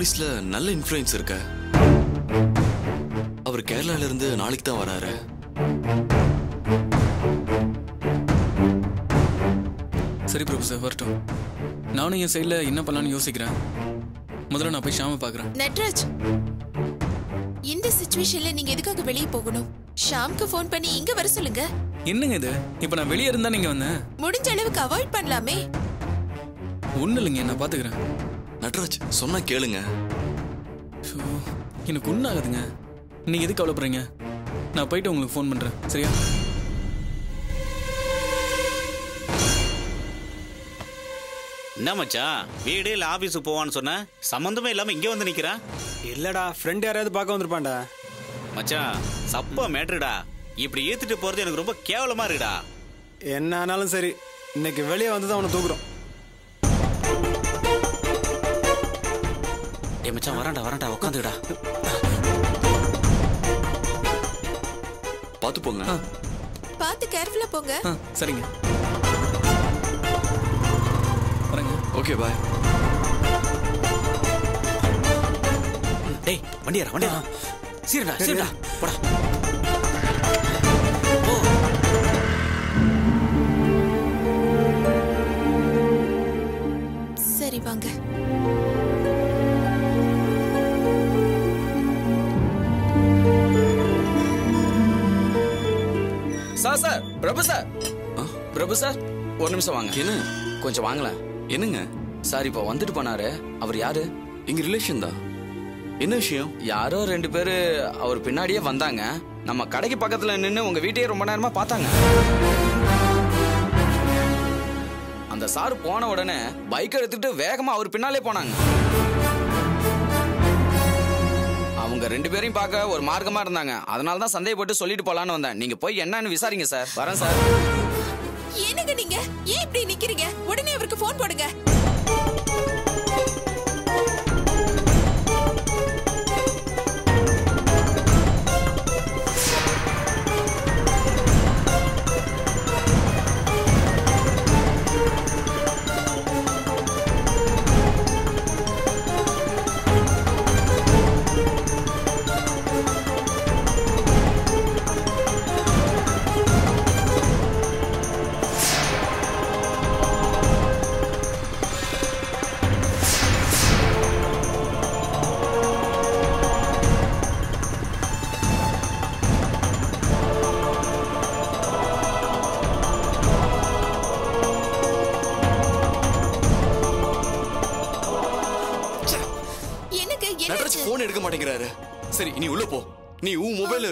போலீஸ்ல நல்ல இன்ஃப்ளூயன்ஸ் இருக்க. அவர் கேரளால இருந்து நாளைக்கு தான் வராரு. சரி பிரபு சார் வரட்டும். நானும் என் சைடில் என்ன பண்ணலாம்னு யோசிக்கிறேன். முதல்ல நான் போய் ஷாமை பார்க்குறேன். நட்ராஜ் இந்த சுச்சுவேஷன்ல நீங்க எதுக்காக வெளியே போகணும்? ஷாம்க்கு ஃபோன் பண்ணி இங்க வர சொல்லுங்க. என்னங்க இது? இப்போ நான் வெளியே இருந்தா நீங்கள் வந்தேன்? முடிஞ்ச அளவுக்கு அவாய்ட் பண்ணலாமே. ஒன்றும் இல்லைங்க நான் பார்த்துக்கிறேன் நட்ராஜ் சொன்னா கேளுங்க. ஷோ எனக்கு ஒன்றும் ஆகுதுங்க நீங்கள் எதுக்கு கவலைப்படுறீங்க? நான் போயிட்டு உங்களுக்கு ஃபோன் பண்ணுறேன் சரியா? என்ன மச்சான் வீடு இல்ல ஆபீஸுக்கு போவான்னு சொன்ன? சம்பந்தமே இல்லாம இங்க வந்து நிக்கிறான் இல்லடா ஃப்ரெண்ட் யாராவது பார்க்க வந்திருப்பான்டா. மச்சான் சப்ப மேட்ருடா. இப்படி ஏத்துட்டு போறது எனக்கு ரொம்ப கேவலமா இருக்குடா. என்ன ஆனாலும் சரி இன்னைக்கு வெளியே வந்து தான் அவனை தூக்குறோம். ஏ மச்சான் வரேன்டா வரேன்டா உட்காந்துடா பார்த்து போங்க. பார்த்து கேர்ஃபுல்லா போங்க. சரிங்க. வரேங்க. ஓகே பாய் டேய் வண்டியாரா வண்டியாரா சீரடா சீரடா. போடா. சரி வாங்க. Sir sir Prabhu sir? Prabhu sir ஒரு நிமிஷம் வாங்க. என்ன? கொஞ்சம் வாங்களேன் என்னங்க? சார் இப்போ வந்துட்டு போனாரு. அவர் யாரு? எங்க ரிலேஷன் தான். என்ன விஷயம்? யாரோ ரெண்டு பேரு அவர் பின்னாடியே வந்தாங்க. நம்ம கடைக்கு பக்கத்துல நின்னு உங்க வீட்டையே ரொம்ப நேரமா பார்த்தாங்க. அந்த சார் போன உடனே பைக் எடுத்துட்டு வேகமா அவர் பின்னாலே போனாங்க. உங்க ரெண்டு பேரையும் பார்க்க ஒரு மார்க்கமா இருந்தாங்க. அதனால தான் சந்தேகப்பட்டு சொல்லிட்டு போலான்னு வந்தேன். நீங்க போய் என்னன்னு விசாரிங்க சார். வரேன் சார். என்னங்க நீங்க? ஏன் இப்படி நிக்கிறீங்க? உடனே அவருக்கு ஃபோன் போடுங்க.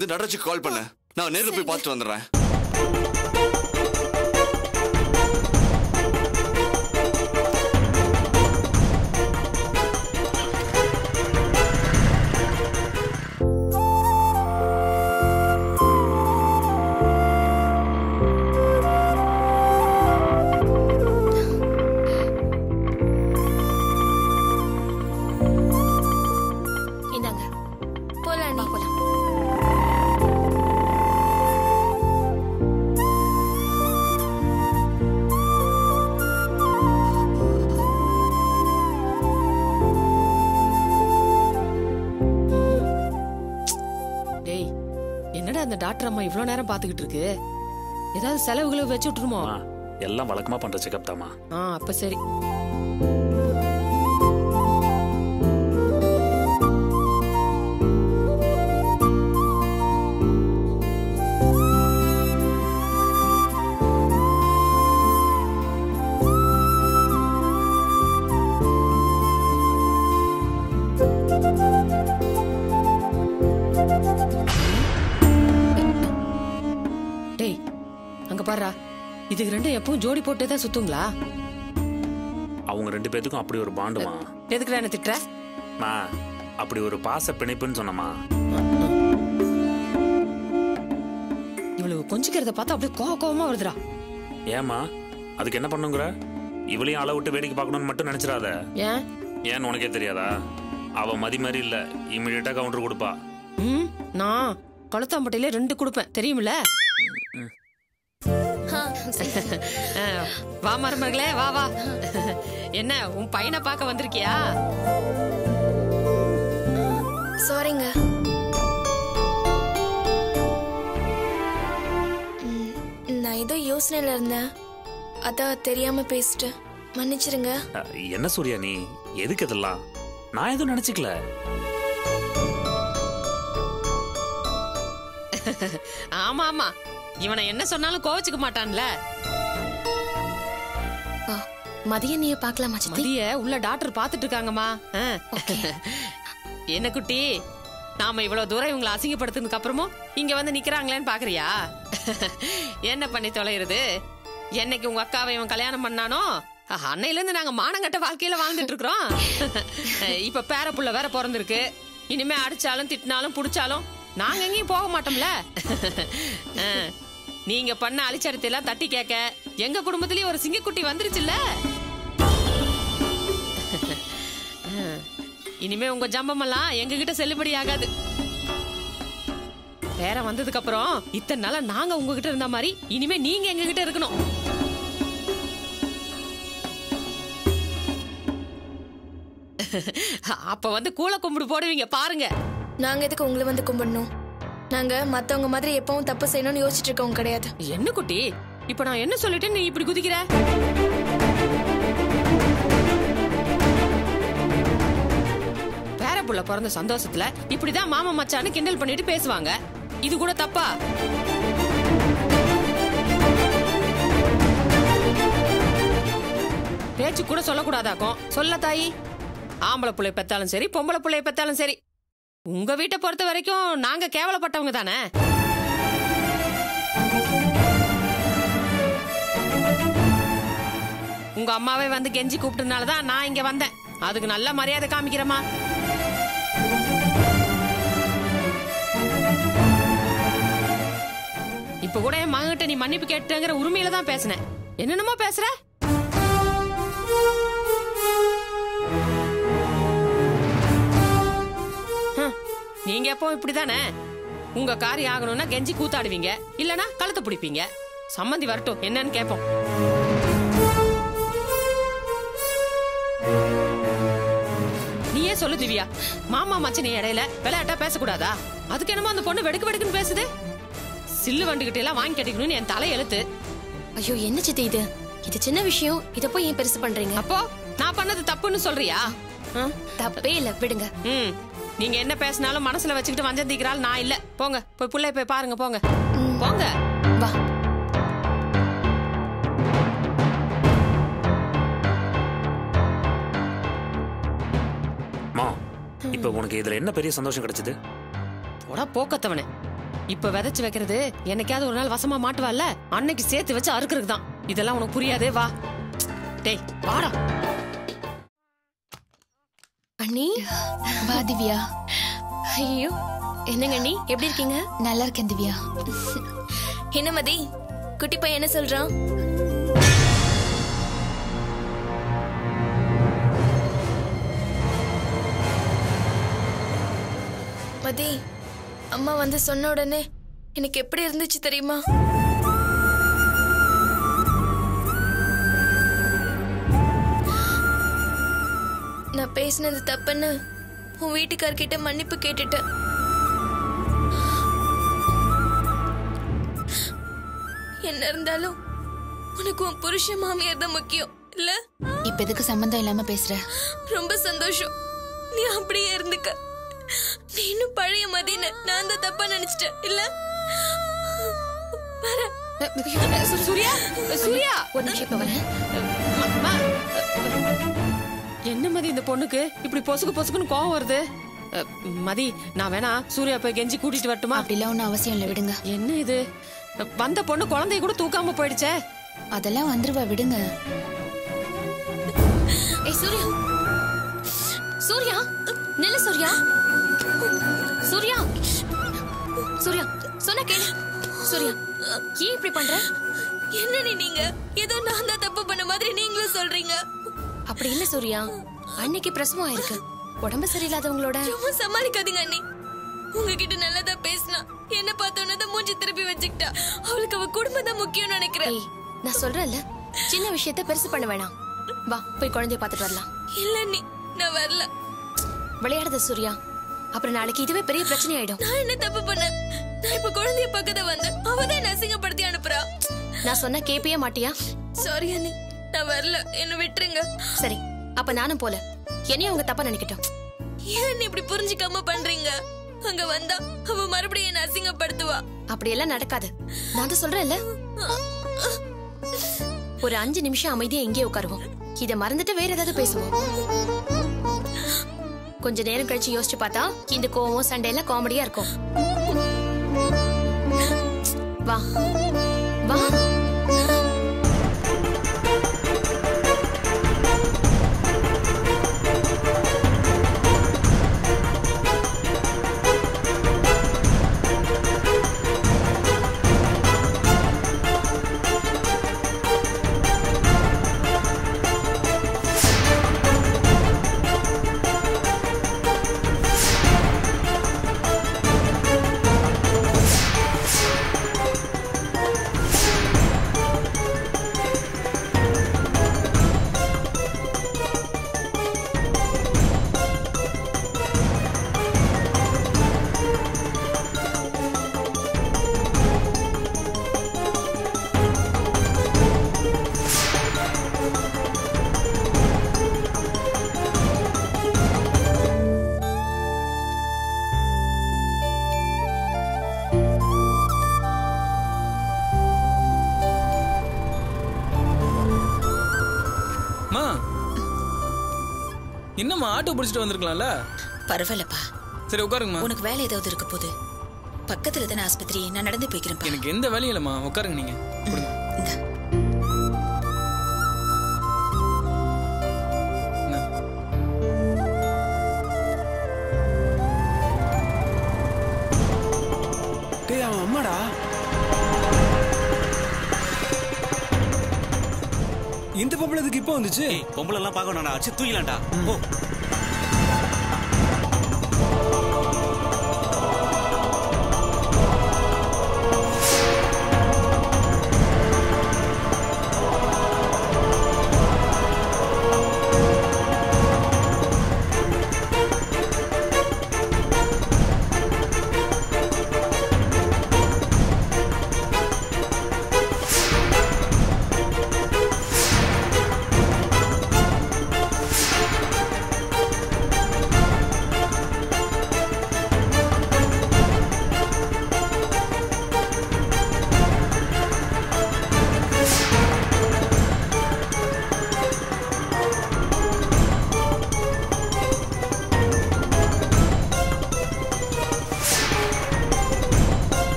இருந்து நட்ராஜுக்கு கால் பண்ண. நான் நேர்ல போய் பார்த்துட்டு வந்துடுறேன். டாக்டர் அம்மா இவ்வளோ நேரம் பார்த்துக்கிட்டு இருக்கு. ஏதாவது செலவுகளை வச்சு விட்டுருமோ? எல்லாம் வழக்கமா பண்ற செக்அப் தாமா ஆ அப்ப சரி. இதுக்கு ரெண்டும் எப்பவும் ஜோடி போட்டே தான் சுத்துங்களா? அவங்க ரெண்டு பேத்துக்கும் அப்படி ஒரு பாண்டுமா? எதுக்குடா என்ன திட்டுற? மா அப்படி ஒரு பாச பிணைப்புன்னு சொன்னமா இவ்வளவு கொஞ்சிக்கிறத பார்த்தா அப்படியே கோவ கோவமா வருதுடா. ஏமா அதுக்கு என்ன பண்ணுங்கிற? இவளையும் அளவு விட்டு வேடிக்கை பார்க்கணும்னு மட்டும் நினைச்சிடாத. ஏன்? ஏன்னு உனக்கே தெரியாதா? அவ மதி மாதிரி இல்ல. இமிடியட்டா கவுண்டர் கொடுப்பா. நான் கொளத்தாம்பட்டியில ரெண்டு கொடுப்பேன். தெரியுமில்ல? வா மருமகளே வா வா. என்ன உன் பையனை பார்க்க வந்திருக்கியா? சாரிங்க ம், நான் ஏதோ யோசனையில இருந்தேன். அதான் தெரியாம பேசிட்டேன். மன்னிச்சிருங்க. என்ன சூர்யா நீ? எதுக்கு இதெல்லாம்? நான் எதுவும் நினைச்சுக்கல. ஆமா ஆமா. இவனை என்ன சொன்னாலும் கோவச்சுக்க மாட்டான்ல. மதிய நீ பார்க்கலாமா சித்தி? மதிய உள்ள டாக்டர் பாத்துட்டு இருக்காங்கம்மா. என்ன குட்டி நாம இவ்வளவு தூரம் இவங்களை அசிங்கப்படுத்தினதுக்கு அப்புறமும் இங்க வந்து நிக்கிறாங்களேன்னு பாக்குறியா? என்ன பண்ணி தொலைகிறது என்னைக்கு உங்க அக்காவை இவன் கல்யாணம் பண்ணானோ? அன்னையில இருந்து நாங்க மானங்கட்ட வாழ்க்கையில வாழ்ந்துட்டு இருக்கிறோம் இப்ப பேர புள்ள வேற பிறந்திருக்கு. இனிமே அடிச்சாலும் திட்டினாலும் புடிச்சாலும் நாங்க எங்கேயும் போக மாட்டோம்ல. நீங்க பண்ண அலிச்சடத்தை எல்லாம் தட்டி கேட்க எங்க குடும்பத்திலயும் ஒரு சிங்கக்குட்டி வந்துருச்சுல்ல? இனிமே உங்க ஜம்பமெல்லாம் எங்க கிட்ட செல்லுபடி ஆகாது. வேற வந்ததுக்கு அப்புறம் இத்தனை நாளா நாங்க உங்ககிட்ட இருந்த மாதிரி இனிமே நீங்க எங்க கிட்ட இருக்கணும். அப்ப வந்து கூல கும்பிடு போடுவீங்க பாருங்க. நாங்க எதுக்கு உங்களை வந்து கும்பிடணும்? நாங்க மத்தவங்க மாதிரி எப்பவும் தப்பு செய்யணும்னு யோசிச்சுட்டு இருக்கவங்க கிடையாது. என்ன குட்டி? இப்ப நான் என்ன சொல்லிட்டேன் நீ இப்படி குதிக்கிற? பேரப்புள்ள பிறந்த சந்தோஷத்துல இப்படிதான் மாமா மச்சான்னு கிண்டல் பண்ணிட்டு பேசுவாங்க. இது கூட தப்பா? பேச்சு கூட சொல்லக்கூடாதாக்கும். சொல்ல தாயி. ஆம்பளை பிள்ளை பெத்தாலும் சரி பொம்பளை பிள்ளைய பெத்தாலும் சரி. உங்க வீட்டை பொறுத்த வரைக்கும் நாங்க கேவலப்பட்டவங்க தானே? உங்க அம்மாவே வந்து கெஞ்சி கூப்பிட்டனால தான் நான் இங்க வந்தேன். அதுக்கு நல்ல மரியாதை காமிக்கிறமா இப்ப கூட என் மகன்கிட்ட நீ மன்னிப்பு கேட்டுங்கிற உரிமையில தான் பேசினேன். என்னென்னமோ பேசுற? நீங்க எப்போ இப்படிதானே? உங்க காரியம் ஆகணும்னா கெஞ்சி கூத்தாடுவீங்க. இல்லனா கழுத்தை பிடிப்பீங்க. சம்மந்தி வரட்டும். என்னன்னு கேட்போம் நீயே சொல்லு திவ்யா. மாமா மச்சனி இடையில விளையாட்டா பேசக்கூடாதா? அதுக்கு என்னமோ அந்த பொண்ணு வெடுக்கு வெடுக்குன்னு பேசுது. சில்லு வண்டுகிட்ட எல்லாம் வாங்கி கட்டிக்கணும்னு என் தலை எழுத்து. ஐயோ என்ன சித்தி இது? இது சின்ன விஷயம். இத போய் ஏன் பெருசு பண்றீங்க? அப்போ நான் பண்ணது தப்புன்னு சொல்றியா? தப்பே இல்ல. விடுங்க. நீங்க என்ன பேசினாலும் மனசுல வச்சுக்கிட்டு வஞ்சம் தீக்கிறாள் நான் இல்ல. போங்க போய் புள்ளைய போய் பாருங்க போங்க. போங்க. வா. இப்ப உனக்கு இதுல என்ன பெரிய சந்தோஷம் கிடைச்சது? போடா போக்கத்தவனே. இப்ப விதைச்சு வைக்கிறது என்னைக்காவது ஒரு நாள் வசமா மாட்டுவாள்ல? அன்னைக்கு சேர்த்து வச்சு அறுக்கிறதுக்கு தான். இதெல்லாம் உனக்கு புரியாதே வா. டேய் வாடா. அண்ணி? வா திவ்யா. ஐயோ என்னங்க அண்ணி? எப்படி இருக்கீங்க? நல்லா இருக்கேன் திவ்யா. என்ன மதி? குட்டி பையன் என்ன சொல்றான்? மதி அம்மா வந்து சொன்ன உடனே எனக்கு எப்படி இருந்துச்சு தெரியுமா? பேசினது தப்புன்னு உன் வீட்டுக்கார்கிட்ட மன்னிப்பு கேட்டுட்டேன் என்ன இருந்தாலும் உனக்கு உன் புருஷ மாமியார் தான் முக்கியம் இல்ல இப்ப எதுக்கு சம்பந்தம் இல்லாம பேசுற ரொம்ப சந்தோஷம் நீ அப்படியே இருந்துக்க நீ இன்னும் பழைய மதின்னு நான் தான் தப்பா நினைச்சிட்டேன் இல்ல சூர்யா சூர்யா ஒரு நிமிஷம் இப்ப வரேன் என்ன மதி இந்த பொண்ணுக்கு? இப்படி பொசுக்கு பொசுக்குன்னு கோவம் வருது? மதி நான் வேணா சூர்யா போய் கெஞ்சி கூட்டிட்டு வரட்டுமா? அப்படிலாம் ஒண்ணும் அவசியம் இல்ல விடுங்க. என்ன இது? வந்த பொண்ணு குழந்தைய கூட தூக்காம போயிடுச்சே? அதெல்லாம் வந்துருவா விடுங்க. ஏய் சூர்யா. சூர்யா நில்லு சூர்யா. சூர்யா. சூர்யா சொன்ன கேளு. சூர்யா ஏன் இப்படி பண்ற? என்ன நீங்க? ஏதோ நான் தான் தப்பு பண்ண மாதிரி நீங்களும் சொல்றீங்க. அப்படி இல்ல சூர்யா. அன்னைக்கு பிரசவம் ஆயிருக்கு. உடம்பு சரியில்லாதவங்களோட சும்மா சமாளிக்காதீங்க அண்ணி. உங்ககிட்ட நல்லதா பேசினா என்ன பார்த்தோன்னே தான் மூஞ்சி திருப்பி வச்சுக்கிட்டா. அவளுக்கு அவ குடும்பம் தான் முக்கியம் நினைக்கிறேன். நான் சொல்றேன்ல சின்ன விஷயத்தை பெருசு பண்ண வேணாம். வா போய் குழந்தைய பார்த்துட்டு வரலாம். இல்ல நீ நான் வரல. விளையாடுத சூர்யா. அப்புறம் நாளைக்கு இதுவே பெரிய பிரச்சனை ஆயிடும். நான் என்ன தப்பு பண்ணேன்? நான் இப்ப குழந்தைய பக்கத்துல வந்தேன். அவதான் என்ன அசிங்கப்படுத்தி அனுப்புறா. நான் சொன்னா கேப்பியே மாட்டியா? சாரி அண்ணி. நான் வரல. என்ன விட்டுருங்க. சரி அப்ப நானும் போல. என்னையும் அவங்க தப்பா நினைக்கட்டும். ஏன் இப்படி புரிஞ்சுக்காம பண்றீங்க? அங்க வந்தா அவ மறுபடியும் என்ன அசிங்கப்படுத்துவா. அப்படியெல்லாம் நடக்காது. நான் தான் சொல்றேன்ல. ஒரு அஞ்சு நிமிஷம் அமைதியா எங்கேயே உட்காருவோம். இத மறந்துட்டு வேற ஏதாவது பேசுவோம். கொஞ்ச நேரம் கழிச்சு யோசிச்சு பார்த்தா இந்த கோவம் சண்டை எல்லாம் காமெடியா இருக்கும். வா. வா. பிடிச்சிட்டு வந்திருக்கலாம்ல? பரவாயில்லப்பா. சரி உட்காருங்கம்மா. உனக்கு வேலை ஏதாவது இருக்க போகுது? பக்கத்துல தானே ஆஸ்பத்திரி? நான் நடந்து போய்க்கிறேன்ப்பா. எனக்கு எந்த வேலையும் இல்லைம்மா. உட்காருங்க நீங்க. டேய் அவன் அம்மாடா. இந்த பொம்பளை இதுக்கு இப்போ வந்துச்சு? ஏய் பொம்பளை எல்லாம் பார்க்க வேணாம்டா அடிச்சு தூக்கிலாம்டா. ஓ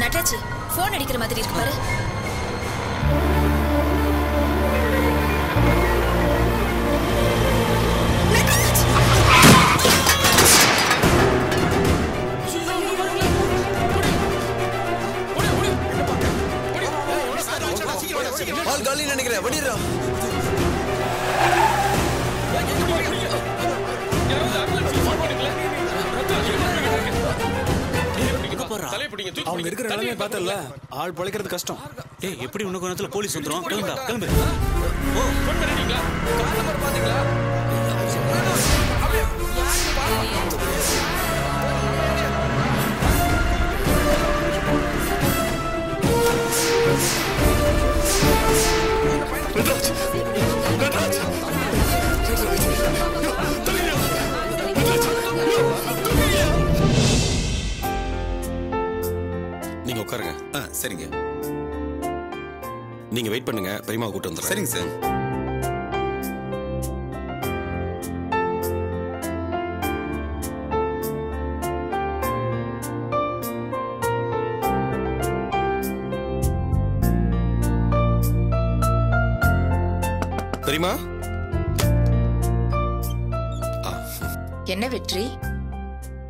நட்டாச்சு போன் அடிக்கிற மாதிரி இருக்கு பாரு ஆள் காலி நினைக்கிறேன் வடிரா அவங்க இருக்கிற நிலைமையை பார்த்தல ஆள் பொழைக்கிறது கஷ்டம். ஏய் எப்படி இன்னும் கொஞ்ச நேரத்துல போலீஸ் வந்துரும்? கிளம்புடா கிளம்பு நீங்க சரிங்க சார் பெரியமா என்ன வெற்றி?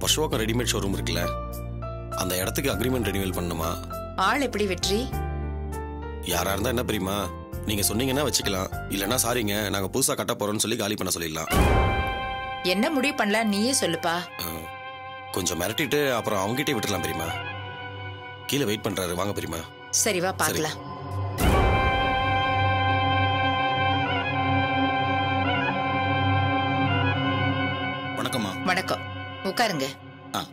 பர்ஷுவாக்கம் ரெடிமேட் ஷோரூம் இருக்குல்ல. அந்த இடத்துக்கு அக்ரிமெண்ட் ரெனியூவல் பண்ணுமா ஆள் எப்படி வெற்றி? யாரா இருந்தா என்ன பெரியமா? நீங்க சொன்னீங்கன்னா வச்சுக்கலாம். இல்லைன்னா சாரிங்க நாங்க புதுசா கட்ட போறோம்னு சொல்லி காலி பண்ண சொல்லிடலாம். என்ன முடிவு பண்ணலாம் நீயே சொல்லுப்பா. கொஞ்சம் மிரட்டிட்டு அப்புறம் அவங்ககிட்டயே விட்டுலாம் பெரியமா கீழே வெயிட் பண்றாரு. வாங்க பெரியமா சரி வா பார்க்கலாம் வணக்கம்மா. வணக்கம். உட்காருங்க. ஆ.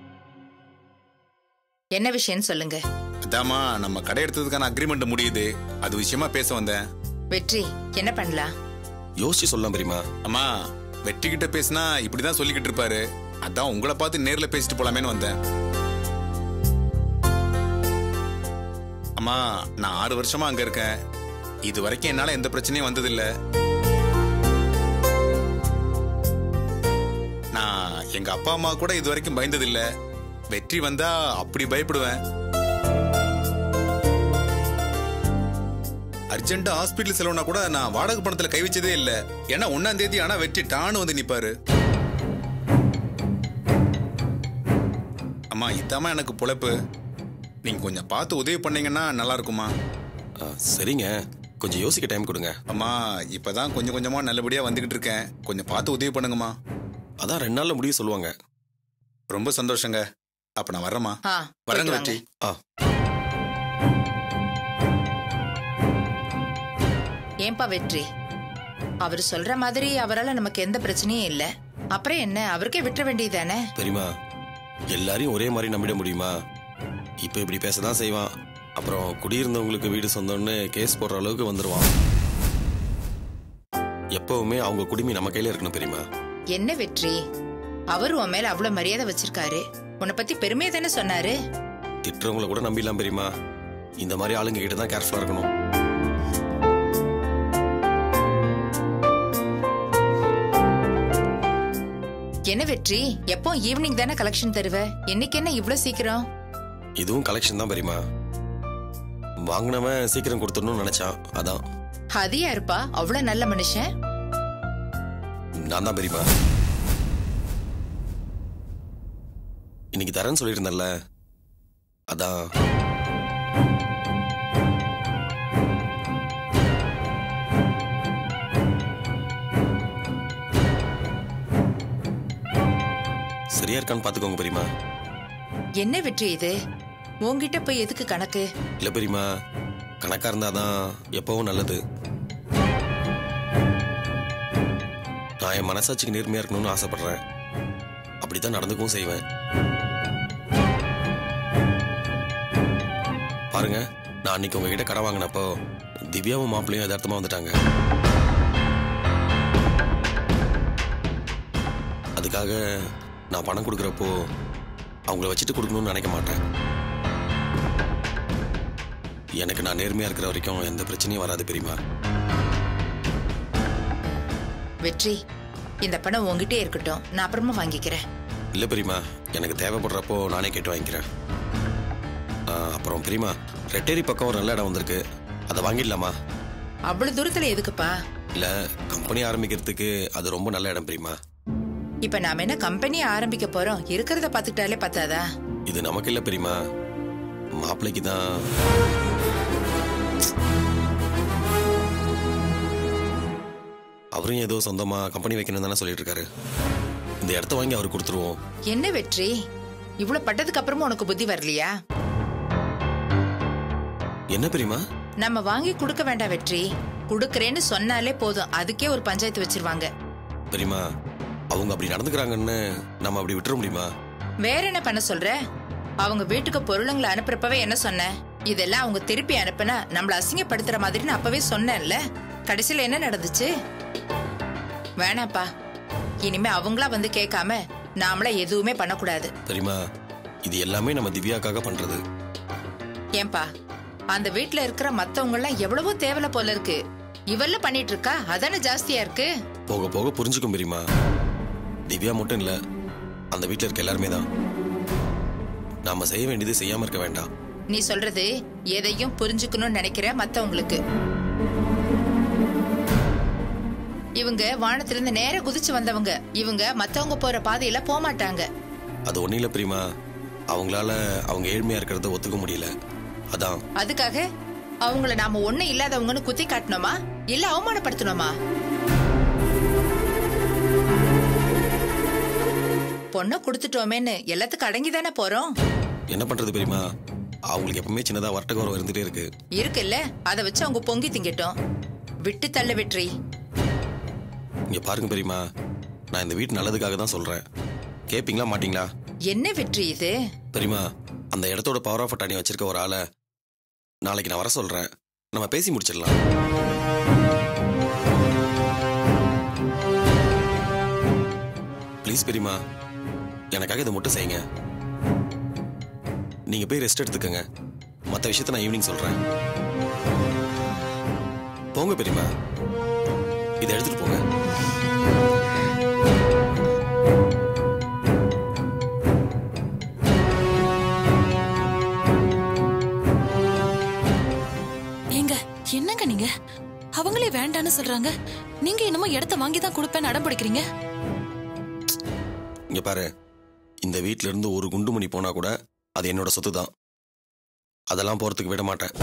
என்ன விஷயம்னு சொல்லுங்க. அதாம்மா நம்ம கடை எடுத்ததுக்கான அக்ரிமெண்ட் முடியுது. அது விஷயமா பேச வந்தேன். வெற்றி என்ன பண்ணலாம்? யோசிச்சு சொல்லலாம் பெரியமா அம்மா வெற்றி கிட்ட பேசினா இப்படிதான் சொல்லிக்கிட்டு இருப்பாரு. அதான் உங்களை பார்த்து நேர்ல பேசிட்டு போலாமேன்னு வந்தேன். அம்மா நான் ஆறு வருஷமா அங்க இருக்கேன். இது வரைக்கும் என்னால எந்த பிரச்சனையும் வந்ததில்ல. நான் எங்க அப்பா அம்மா கூட இது வரைக்கும் பயந்ததில்ல. வெற்றி வந்தா அப்படி பயப்படுவேன். அர்ஜென்ட்டா ஹாஸ்பிட்டல் செலவுனா கூட நான் வாடகை பணத்துல கை வச்சதே இல்ல. ஏன்னா ஒன்னாம் தேதி ஆனா வெற்றி டான்னு வந்து நிப்பாரு. அம்மா இதாம்மா எனக்கு பொழப்பு. நீங்க கொஞ்சம் பார்த்து உதவி பண்ணீங்கன்னா நல்லா இருக்குமா? சரிங்க. கொஞ்சம் யோசிக்க டைம் கொடுங்க. அம்மா இப்பதான் கொஞ்சம் கொஞ்சமா நல்லபடியா வந்துகிட்டு இருக்கேன். கொஞ்சம் பார்த்து உதவி பண்ணுங்கம்மா. அதான் ரெண்டு நாள்ல முடிவு சொல்லுவாங்க. ரொம்ப சந்தோஷங்க. அப்ப நான் வரேம்மா வரேங்க வெற்றி. ஆ. ஏன்பா வெற்றி? அவர் சொல்ற மாதிரி அவரால நமக்கு எந்த பிரச்சனையும் இல்ல. அப்புறம் என்ன? அவருக்கே விட்டுற வேண்டியதானே பெரியமா எல்லாரையும் ஒரே மாதிரி நம்பிட முடியுமா? இப்போ இப்படி பேசதான் செய்வான். அப்புறம் குடியிருந்தவங்களுக்கு வீடு சொந்தம்னு கேஸ் போடுற அளவுக்கு வந்துருவான். எப்பவுமே அவங்க குடிமை நம்ம கையில இருக்கணும் பெரியமா என்ன வெற்றி? அவர் உன் மேல அவ்வளவு மரியாதை வச்சிருக்காரு. உன்னை பத்தி பெருமையா தானே சொன்னாரு? திட்டுறவங்கள கூட நம்பிடலாம் பெரியமா இந்த மாதிரி ஆளுங்க கிட்ட தான் கேர்ஃபுல்லா இருக்கணும். என்ன வெற்றி? எப்போ ஈவினிங் தானே கலெக்ஷன் தருவ? இன்னைக்கு என்ன இவ்ளோ சீக்கிரம்? இதுவும் கலெக்ஷன் தான் பெரியமா வாங்கினவன் சீக்கிரம் கொடுத்துடணும்னு நினைச்சான். அதான். அது யாருப்பா அவ்வளவு நல்ல மனுஷன். நான் தான் பெரியமா இன்னைக்கு தரேன்னு சொல்லியிருந்தேன்ல அதான். சரியா இருக்கான்னு பாத்துக்கோங்க பெரியமா என்ன வெற்றி இது? உன்கிட்ட போய் எதுக்கு கணக்கு? இல்ல பெரியமா கணக்கா இருந்தாதான் எப்பவும் நல்லது. நான் என் மனசாட்சிக்கு நேர்மையா இருக்கணும்னு ஆசைப்படுறேன். அப்படித்தான் நடந்துக்கவும் செய்வேன். பாருங்க நான் அன்னைக்கு உங்ககிட்ட கடை வாங்கினப்போ திவ்யாவும் மாப்பிள்ளையும் யதார்த்தமா வந்துட்டாங்க. அதுக்காக நான் பணம் கொடுக்குறப்போ அவங்கள வச்சுட்டு கொடுக்கணும்னு நினைக்க மாட்டேன். எனக்கு நான் நேர்மையா இருக்கிற வரைக்கும் எந்த பிரச்சனையும் வராது பெரியமா வெற்றி இந்த பணம் உன்கிட்டே இருக்கட்டும். நான் அப்புறமா வாங்கிக்கிறேன். இல்ல பெரியமா எனக்கு தேவைப்படுறப்போ நானே கேட்டு வாங்கிக்கிறேன். அப்புறம் பெரியமா ரெட்டேரி பக்கம் ஒரு நல்ல இடம் வந்திருக்கு. அதை வாங்கிடலாமா? அவ்வளவு தூரத்துல எதுக்குப்பா? இல்ல கம்பெனி ஆரம்பிக்கிறதுக்கு அது ரொம்ப நல்ல இடம் பெரியமா இப்ப நாம என்ன கம்பெனி ஆரம்பிக்க போறோம்? இருக்கிறத பாத்துக்கிட்டாலே பத்தாதா? இது நமக்கு இல்ல பெரியமா மாப்பிள்ளைக்கு தான். அவரும் ஏதோ சொந்தமா கம்பெனி வைக்கணும் தானே சொல்லிட்டு இருக்காரு இந்த இடத்த வாங்கி அவர் கொடுத்துருவோம். என்ன வெற்றி? இவ்வளவு பட்டதுக்கு அப்புறமும் உனக்கு புத்தி வரலையா? என்ன பெரியமா நம்ம வாங்கி கொடுக்க வேண்டாம் வெற்றி. கொடுக்கறேன்னு சொன்னாலே போதும். அதுக்கே ஒரு பஞ்சாயத்து வச்சிருவாங்க. பெரியமா அவங்க அப்படி நடந்துக்கிறாங்கன்னு நம்ம அப்படி விட்டுற முடியுமா? வேற என்ன பண்ண சொல்ற? அவங்க வீட்டுக்கு பொருளுங்களை அனுப்புறப்பவே என்ன சொன்ன? இதெல்லாம் அவங்க திருப்பி அனுப்புனா நம்மள அசிங்கப்படுத்துற மாதிரி நான் அப்பவே சொன்னேன்ல. கடைசியில என்ன நடந்துச்சு? வேணாப்பா. இனிமே அவங்களா வந்து கேட்காம நாமள எதுவுமே பண்ணக்கூடாது. பெரியமா இது எல்லாமே நம்ம திவ்யாக்காக பண்றது. ஏன்பா அந்த வீட்ல இருக்கிற மத்தவங்க எல்லாம் எவ்வளவோ தேவலை போல இருக்கு. இவெல்லாம் பண்ணிட்டு இருக்கா? அதானே ஜாஸ்தியா இருக்கு. போக போக புரிஞ்சுக்கும் பெரியமா திவ்யா மட்டும் இல்ல அந்த வீட்ல இருக்க எல்லாருமே தான். நாம செய்ய வேண்டியது செய்யாம இருக்க வேண்டாம். நீ சொல்றது எதையும் புரிஞ்சுக்கணும்னு நினைக்கிற மத்தவங்களுக்கு. இவங்க வானத்திலிருந்து நேரா குதிச்சு வந்தவங்க. இவங்க மத்தவங்க போற பாதையில போக மாட்டாங்க அது ஒண்ணும் இல்ல பெரியமா அவங்களால அவங்க ஏழ்மையா இருக்கிறத ஒத்துக்க முடியல. அதான். அதுக்காக அவங்கள நாம ஒண்ணு இல்லாதவங்கன்னு குத்தி காட்டணுமா? இல்ல அவமானப்படுத்தணுமா? பொண்ணை கொடுத்துட்டோமேன்னு எல்லாத்துக்கும் அடங்கி தானே போறோம்? என்ன பண்றது பெரியமா அவங்களுக்கு எப்பவுமே சின்னதா வர்த்தக கௌரவம் இருந்துட்டே இருக்கு. இருக்குல்ல. அதை வச்சு அவங்க பொங்கி திங்கட்டும். விட்டு தள்ள வெற்றி. இங்க பாருங்க பெரியமா நான் இந்த வீட்டு நல்லதுக்காக தான் சொல்றேன். கேப்பீங்களா மாட்டீங்களா? என்ன வெற்றி இது? பெரியமா அந்த இடத்தோட பவர் ஆஃப் அட்டானி வச்சிருக்க ஒரு ஆளை நாளைக்கு நான் வர சொல்றேன். நம்ம பேசி முடிச்சிடலாம். ப்ளீஸ் பெரியமா எனக்காக இதை மட்டும் செய்யுங்க. நீங்க போய் ரெஸ்ட் எடுத்துக்கங்க. மற்ற விஷயத்த நான் ஈவினிங் சொல்றேன். போங்க பெரியமா இதை எடுத்துட்டு போங்க. என்னங்க நீங்க? அவங்களே வேண்டான்னு சொல்றாங்க. நீங்க என்னமோ இடத்த வாங்கி தான் கொடுப்பேன்னு அடம் பிடிக்கிறீங்க. இங்க பாரு. இந்த வீட்ல இருந்து ஒரு குண்டுமணி போனா கூட அது என்னோட சொத்து தான் அதெல்லாம் போறதுக்கு விட மாட்டேன்